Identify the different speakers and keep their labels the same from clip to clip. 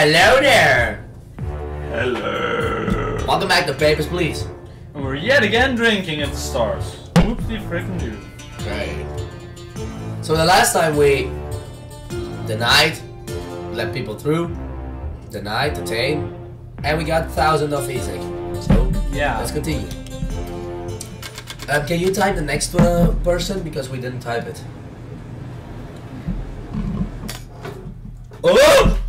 Speaker 1: Hello there!
Speaker 2: Hello.
Speaker 1: Welcome back to Papers, Please.
Speaker 2: And we're yet again drinking at the stars. Whoopsie frickin' do.
Speaker 1: Right. So the last time we denied, let people through, denied, detained, and we got thousand of Isaac. So
Speaker 2: Yeah.
Speaker 1: let's continue. Um, can you type the next uh, person because we didn't type it? Oh!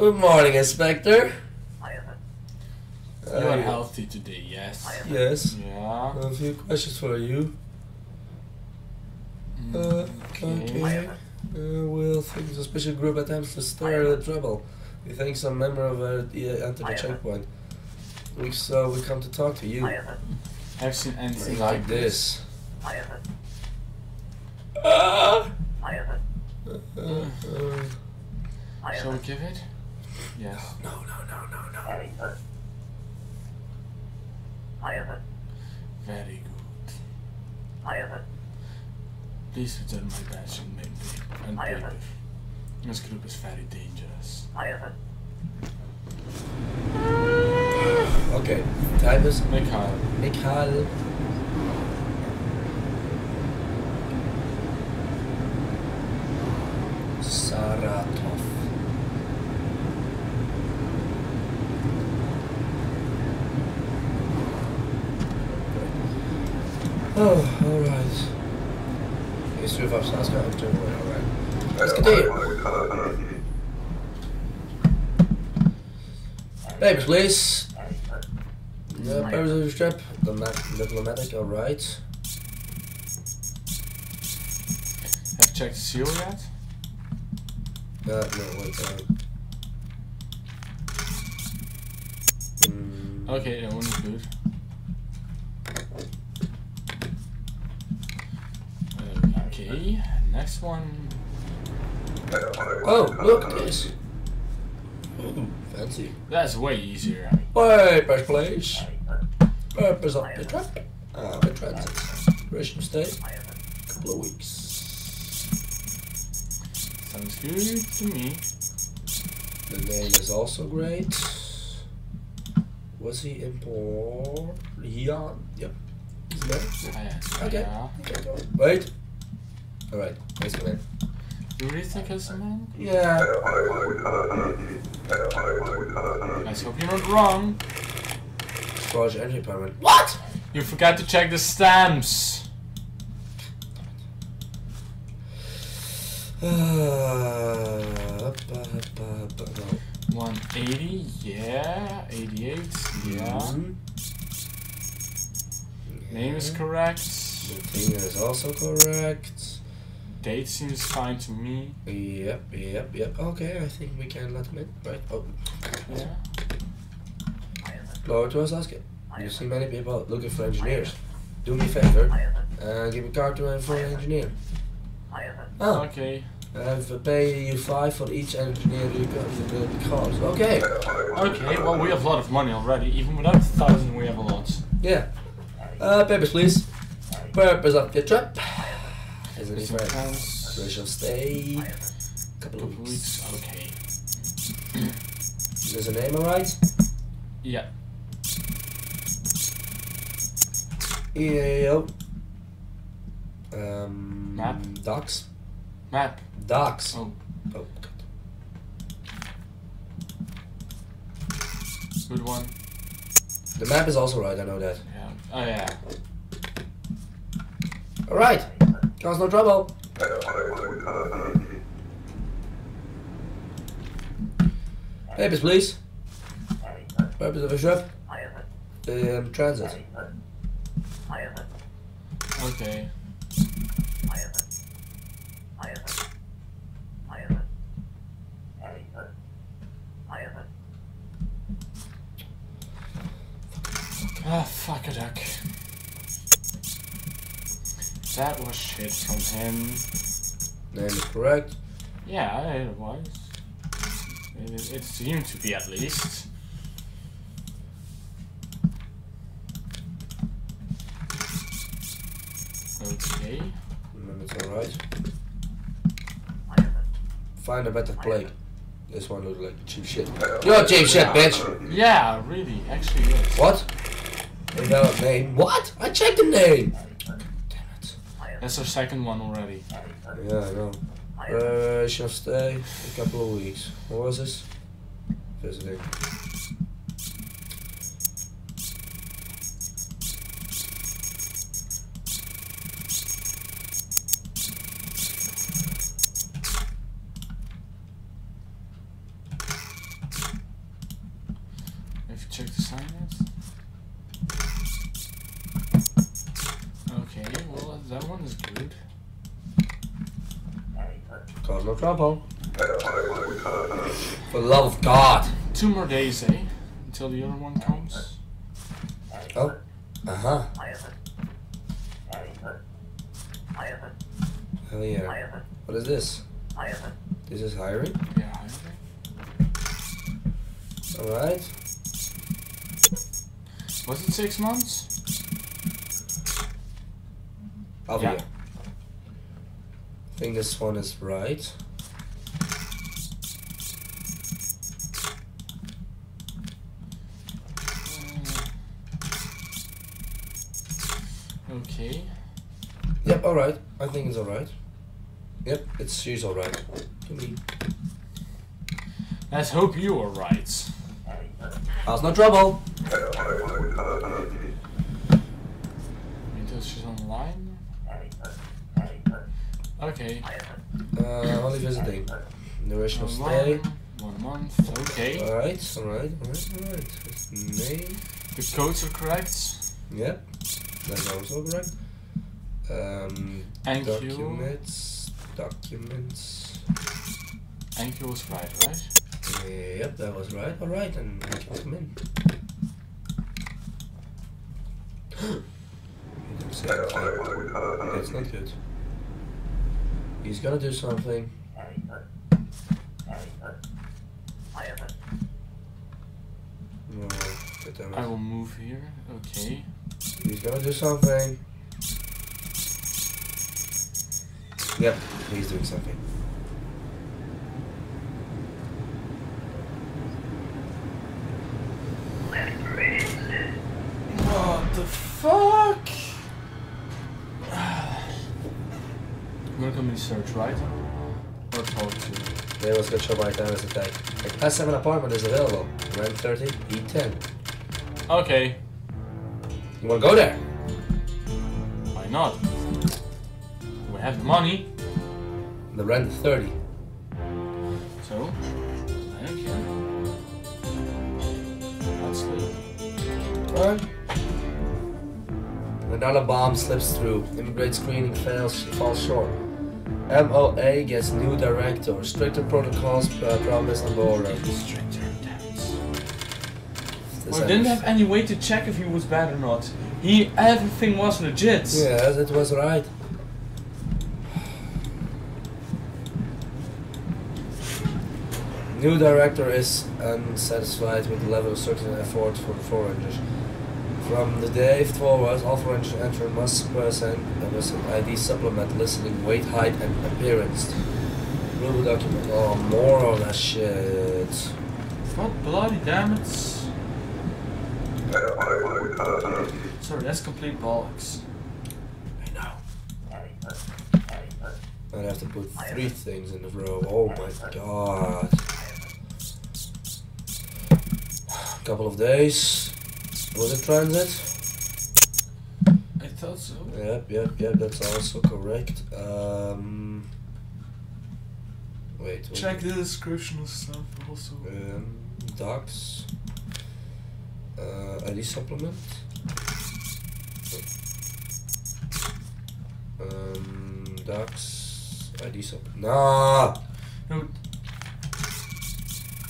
Speaker 1: Good morning, Inspector.
Speaker 2: You
Speaker 1: Uh,
Speaker 2: are healthy today, yes.
Speaker 1: Yes.
Speaker 2: Yeah.
Speaker 1: A few questions for you.
Speaker 2: Mm,
Speaker 1: Uh, okay. Uh, we'll think the special group attempts to stir the trouble. We think some member of our uh, entered the checkpoint. We so we come to talk to you.
Speaker 2: I've seen anything
Speaker 1: Like this. Ah! Uh, uh, uh,
Speaker 2: Shall we give it? Yes.
Speaker 1: no, no, no, no, no.
Speaker 2: Very good. I have it. Very good. I have it. Please return my badge and name and paper. This group is very dangerous. I have it.
Speaker 1: Okay. Type is
Speaker 2: Mikhail.
Speaker 1: Mikhail. Saratov. Oh, alright. History of Saska, alright. Let's continue. Papers, please. Yeah, papers of your strap. Diplomat- Diplomatic, alright.
Speaker 2: Have you checked the seal yet?
Speaker 1: Uh, no, wait, uh. Mm,
Speaker 2: Okay, that one is good. Okay, next one.
Speaker 1: Oh, look at this. Ooh, fancy.
Speaker 2: That's way easier.
Speaker 1: Papers, please. Papers of the trap. Ah, the transit. Duration of stay. Couple of weeks.
Speaker 2: Sounds good to me.
Speaker 1: The name is also great. Was he in Port? Yeah. Yep. He's there. Okay. Okay. Wait. Alright, let's go in.
Speaker 2: You really think it's a man?
Speaker 1: Yeah.
Speaker 2: Let's hope you're not wrong.
Speaker 1: Storage entry permit. What?
Speaker 2: You forgot to check the stamps.
Speaker 1: Uh, no.
Speaker 2: 180, yeah. 88, yeah.
Speaker 1: Mhm.
Speaker 2: Name is correct.
Speaker 1: The thing is also correct.
Speaker 2: Date seems fine to me.
Speaker 1: Yep, yep, yep. Okay, I think we can let him in. Right. Oh,
Speaker 2: Yeah.
Speaker 1: Lower to us, ask it. You see many people looking for engineers. Do me a favor and give a card to a for an engineer. Oh,
Speaker 2: Okay.
Speaker 1: I've pay you five for each engineer you got in the cars. Okay.
Speaker 2: Okay, well, we have a lot of money already. Even without a thousand, we have a lot.
Speaker 1: Yeah. Uh, papers, please. Purpose of your trip. Is different?
Speaker 2: pounds.
Speaker 1: Duration stay. Couple
Speaker 2: Couple
Speaker 1: of
Speaker 2: weeks.
Speaker 1: weeks.
Speaker 2: Okay.
Speaker 1: There's a name, alright?
Speaker 2: Yeah.
Speaker 1: EAO. Um.
Speaker 2: Map?
Speaker 1: Docs.
Speaker 2: Map.
Speaker 1: Docs.
Speaker 2: Oh,
Speaker 1: Oh,
Speaker 2: good one.
Speaker 1: The map is also right, I know that.
Speaker 2: Yeah. Oh yeah.
Speaker 1: Alright. Cause no trouble. Papers, please. Papers of a ship. Um, transit.
Speaker 2: Okay. Ah, fuck a duck. That was shit from him.
Speaker 1: Name is correct.
Speaker 2: Yeah, it was. It, it seemed to be at least. Okay.
Speaker 1: Mm, It's alright. Find a better plague. This one looks like cheap shit. You're cheap shit, bitch.
Speaker 2: Yeah, really, actually yes.
Speaker 1: What? They got a name. What? I checked the name.
Speaker 2: That's our second one already.
Speaker 1: Yeah, I know. Uh, shall stay a couple of weeks. What was this? Visiting. Trouble. For the love of God.
Speaker 2: Two more days, eh? Until the other one comes.
Speaker 1: Oh. Uh huh. Hell yeah. What is this? This is hiring.
Speaker 2: Yeah, agree.
Speaker 1: Alright.
Speaker 2: Was it six months?
Speaker 1: Over
Speaker 2: Yeah.
Speaker 1: here. I think this one is right.
Speaker 2: Okay.
Speaker 1: Yep, alright. I think it's alright. Yep, it's she's alright. To me.
Speaker 2: Let's hope you are right.
Speaker 1: How's no trouble?
Speaker 2: Until she's online. Okay.
Speaker 1: Uh, only visiting. Duration of stay.
Speaker 2: One, month. Okay.
Speaker 1: Alright, alright, alright, alright. Name.
Speaker 2: The codes are correct.
Speaker 1: Yep. That's also correct. Um,
Speaker 2: Thank you.
Speaker 1: documents. Documents.
Speaker 2: Thank you was right, right?
Speaker 1: Yep, that was right. Alright, and I come in. He didn't. That's not good. He's gonna do something. No, God damn
Speaker 2: I
Speaker 1: it.
Speaker 2: will move here. Okay.
Speaker 1: He's gonna do something. Yep, he's doing something.
Speaker 2: What the fuck? Welcome in search, right? Or talk to.
Speaker 1: Yeah, let's go show by time as attack. Like, class 7 apartment is available. Rent 30, eat 10.
Speaker 2: Okay.
Speaker 1: You wanna go there?
Speaker 2: Why not? We have the money,
Speaker 1: The rent is 30.
Speaker 2: so I don't care. Let's leave.
Speaker 1: Alright. Another bomb slips through. Immigrant screening fails, falls short. MOA gets new director. Stricter protocols uh, promise on board.
Speaker 2: Stricter.
Speaker 1: This
Speaker 2: We didn't have any way to check if he was bad or not. He everything was legit.
Speaker 1: Yes, it was right. New director is unsatisfied with the level of certain effort for the foreigners. From the day forward, all foreigners entering must present an ID supplement listing weight, height, and appearance. Rule document. Oh, more of that shit.
Speaker 2: What bloody damn it. Sorry, that's complete bollocks.
Speaker 1: I know. I'd have to put three things in a row. Oh my god. A Couple of days. Was it transit?
Speaker 2: I thought so.
Speaker 1: Yep, yep, yep. That's also correct. Um. Wait. what-
Speaker 2: Check the description of stuff also.
Speaker 1: Um, docs. Uh, ID supplement. Um, docs. ID supplement. Nah.
Speaker 2: No.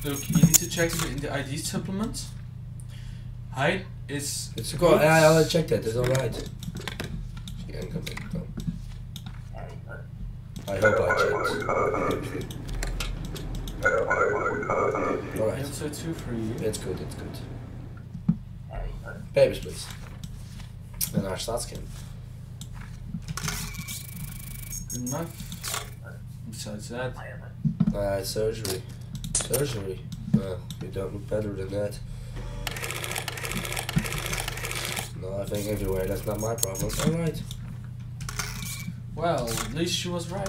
Speaker 2: Look, you need to check in the ID supplement. Height is.
Speaker 1: It's cool. I, I'll check that. It's alright. She can come in. Come. I hope I checked. Alright.
Speaker 2: Answer two for you.
Speaker 1: It's good, it's good. Papers, please. En haar staatskin.
Speaker 2: Good enough. Besides that,
Speaker 1: Uh, surgery. Surgery. Well, you don't look better than that. No, I think everywhere. That's not my problem. All right.
Speaker 2: Well, at least she was right.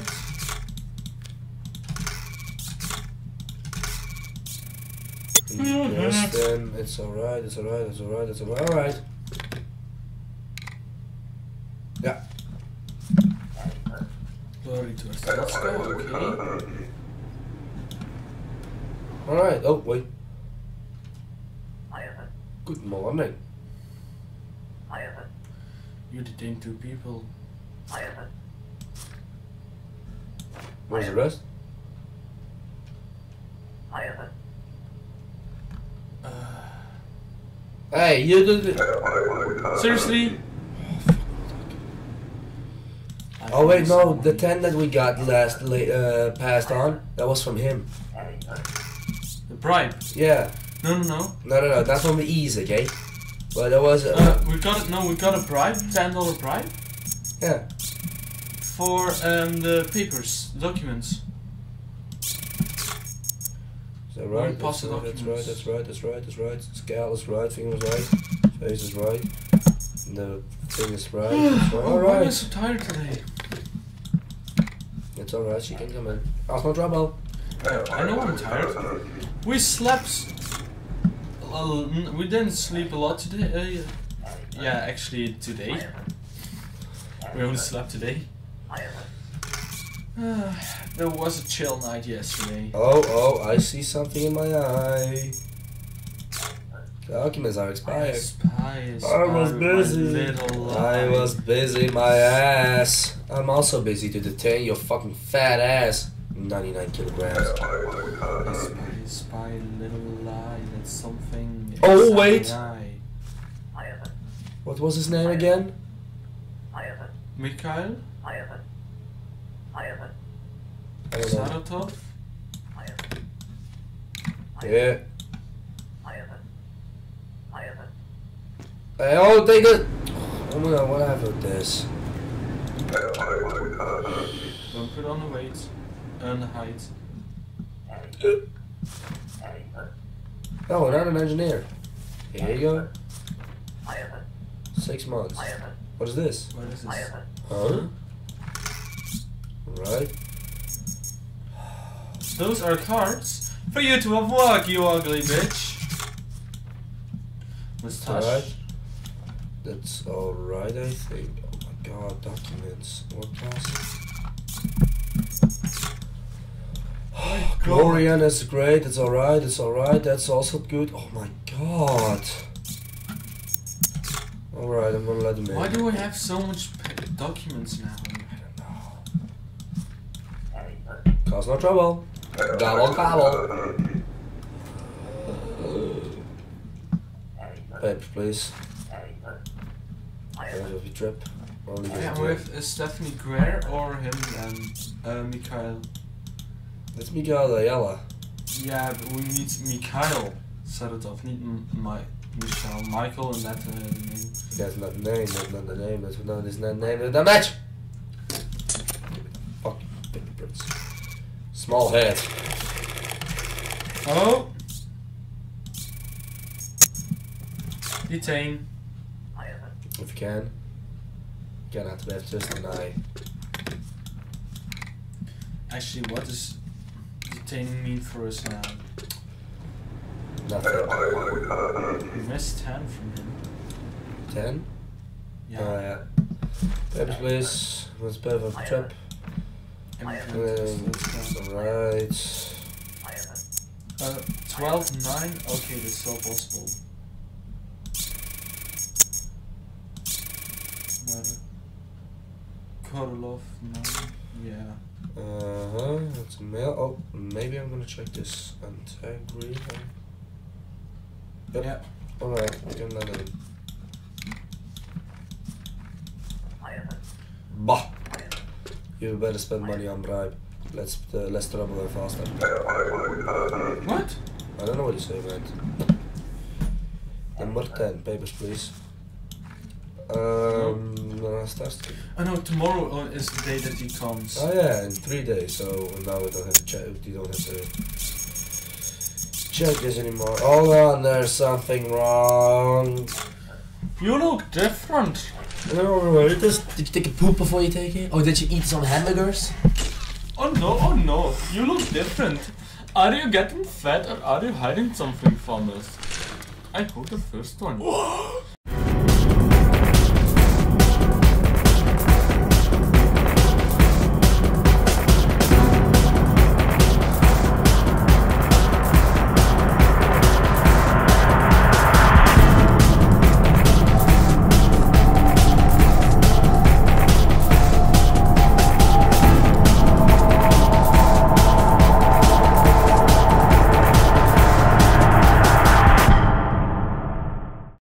Speaker 1: Yes, then it's alright, it's alright, it's alright, it's alright. Alright. Yeah.
Speaker 2: Glory to us. Let's go, okay?
Speaker 1: Alright. Oh, wait. Good morning.
Speaker 2: You detained two people.
Speaker 1: Where's the rest? Hey, you did it.
Speaker 2: seriously?
Speaker 1: Oh wait, no, the ten that we got last la- uh, passed on, that was from him.
Speaker 2: The bribe.
Speaker 1: Yeah.
Speaker 2: No, no, no.
Speaker 1: No, no, no, that's from the ease, okay? But that was, uh,
Speaker 2: Uh, we got it. No, we got a bribe. Ten dollar bribe
Speaker 1: yeah.
Speaker 2: for um the papers, documents.
Speaker 1: Is that right?
Speaker 2: One
Speaker 1: That's right, that's right, that's right, that's right, that's right. Scale is right, finger is right, face is right. The thing is right, that's right.
Speaker 2: Oh, why am so tired today?
Speaker 1: It's alright, she can come in. Ask no trouble.
Speaker 2: I know I'm tired. We slept. Well, we didn't sleep a lot today. Uh, yeah, actually today. We only slept today. There was a chill night yesterday.
Speaker 1: Oh, oh, I see something in my eye. Documents are expired.
Speaker 2: Spy,
Speaker 1: I was busy. I was busy my ass. I'm also busy to detain your fucking fat ass. 99 kilograms.
Speaker 2: Spy, spy, little lie. That's something.
Speaker 1: Oh, wait. What was his name again?
Speaker 2: Mikhail
Speaker 1: I.
Speaker 2: Saratov.
Speaker 1: Yeah. Hey, oh, take it! Oh my god, what happened with this?
Speaker 2: Don't put on the weight and the height.
Speaker 1: Oh, not an engineer. Here you go. Six months. What is this?
Speaker 2: What is this?
Speaker 1: Huh? Right.
Speaker 2: Those are cards for you to walk, you ugly bitch. Mustache.
Speaker 1: Alright. That's alright, I think. Oh my god, documents. What class? Oh, Glorian is great, it's alright, it's alright, that's also good. Oh my god. Alright, I'm gonna let him in.
Speaker 2: Why do we have so much documents now? I don't know.
Speaker 1: Cause no trouble. Gobble gobble. Papers, please. End of your trip. Only
Speaker 2: I am with uh, Stephanie Greer or him and uh, Mikhail.
Speaker 1: It's Miguel Ayala.
Speaker 2: Yeah, but we need Mikhail Saratov, not M- my Michelle. Michael and that uh, name.
Speaker 1: That's not the name, that's not the name, that's not his name, that's the match! Fuck you, baby prince. Small head.
Speaker 2: Oh! Detain.
Speaker 1: If you can. Kan att det just an eye.
Speaker 2: Actually, what does detaining mean for us now?
Speaker 1: Nothing.
Speaker 2: We missed 10 from him.
Speaker 1: Ten?
Speaker 2: Yeah.
Speaker 1: Oh, yeah. Papers, please. What's better of a trip?
Speaker 2: Immigrant,
Speaker 1: Um,
Speaker 2: let's go.
Speaker 1: Alright.
Speaker 2: Uh, 12, 9? Okay, that's still possible. Murder. Korolov, 9. Yeah.
Speaker 1: Uh huh. That's a mail. Oh, maybe I'm gonna check this. Integrity. Yep.
Speaker 2: Yeah.
Speaker 1: Alright, we can let it. Bah! You better spend money on bribe. Let's uh, less trouble and faster.
Speaker 2: What?
Speaker 1: I don't know what you say, man. Number 10, papers, please. Um, uh, starts
Speaker 2: Oh no, tomorrow is the day that he comes.
Speaker 1: Oh yeah, in three days. So now we don't have to check. You don't have to check this anymore. Hold on, there's something wrong.
Speaker 2: You look different.
Speaker 1: Did you take a poop before you take it? Or did you eat some hamburgers?
Speaker 2: Oh no, oh no, you look different. Are you getting fat or are you hiding something from us? I hope the first one.